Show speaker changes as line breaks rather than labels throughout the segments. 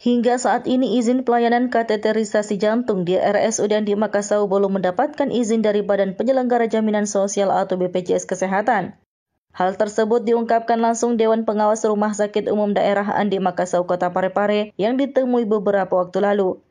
Hingga saat ini izin pelayanan kateterisasi jantung di RSUD di Makassau belum mendapatkan izin dari Badan Penyelenggara Jaminan Sosial atau BPJS Kesehatan. Hal tersebut diungkapkan langsung Dewan Pengawas Rumah Sakit Umum Daerah Andi Makassau Kota Parepare yang ditemui beberapa waktu lalu.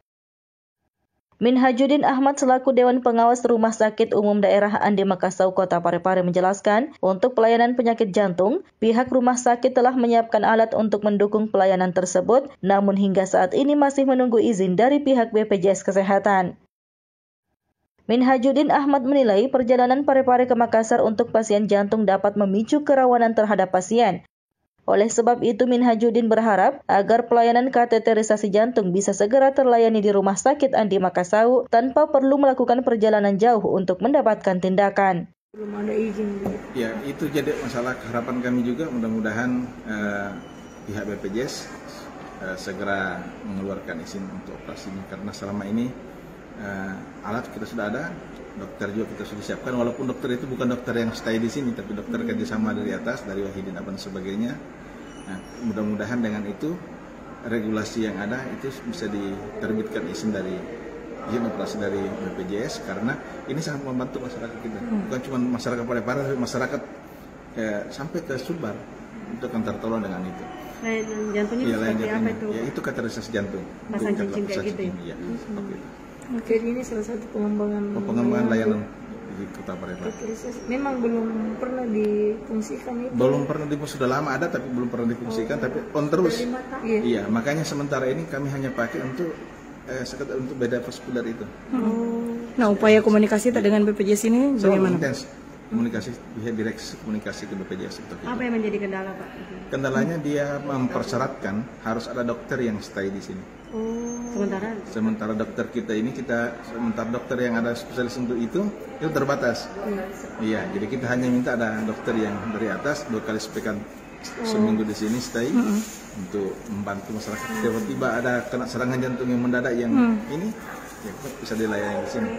Minhajuddin Ahmad selaku Dewan Pengawas Rumah Sakit Umum Daerah Andi Makassau Kota Parepare menjelaskan, untuk pelayanan penyakit jantung, pihak rumah sakit telah menyiapkan alat untuk mendukung pelayanan tersebut, namun hingga saat ini masih menunggu izin dari pihak BPJS Kesehatan. Minhajuddin Ahmad menilai perjalanan Parepare ke Makassar untuk pasien jantung dapat memicu kerawanan terhadap pasien, oleh sebab itu Minhajuddin berharap agar pelayanan kateterisasi jantung bisa segera terlayani di Rumah Sakit Andi Makassau tanpa perlu melakukan perjalanan jauh untuk mendapatkan tindakan.
Belum ada izin.
Ya, itu jadi masalah harapan kami juga mudah-mudahan uh, pihak BPJS eh, segera mengeluarkan izin untuk operasi ini karena selama ini uh, alat kita sudah ada, dokter juga kita sudah siapkan walaupun dokter itu bukan dokter yang stay di sini tapi dokter kerjasama dari atas dari Wahidin apa dan sebagainya nah, mudah-mudahan dengan itu regulasi yang ada itu bisa diterbitkan izin dari izin operasi dari BPJS karena ini sangat membantu masyarakat kita hmm. bukan cuma masyarakat Parepare tapi masyarakat ya, sampai ke Sulbar untuk akan tertolong dengan itu
lain jantungnya ya, seperti
jantungnya.
apa itu?
Ya itu kateterisasi jantung.
Pasang cincin kayak gitu ya?
ya hmm. itu.
Oke, ini salah satu pengembangan
oh, pengembangan layanan di Kota Parepare.
Memang belum pernah difungsikan itu.
Belum pernah difungsikan sudah lama ada tapi belum pernah difungsikan oh. tapi on terus. Iya. iya, makanya sementara ini kami hanya pakai untuk eh, sekedar untuk beda vaskular itu.
Oh. Nah, upaya komunikasi tak dengan BPJS ini bagaimana?
Intens komunikasi pihak direksi komunikasi ke BPJS
itu. Apa yang menjadi kendala Pak?
Kendalanya dia mempersyaratkan harus ada dokter yang stay di sini.
Oh. Sementara
sementara dokter kita ini kita sementara dokter yang ada spesialis untuk itu itu terbatas. Hmm. Iya, jadi kita hanya minta ada dokter yang dari atas dua kali sepekan seminggu di sini stay hmm. untuk membantu masyarakat. Tiba-tiba ada kena serangan jantung yang mendadak yang hmm. ini ya bisa dilayani di sini.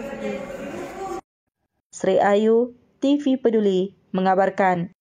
Sri Ayu, TV Peduli mengabarkan.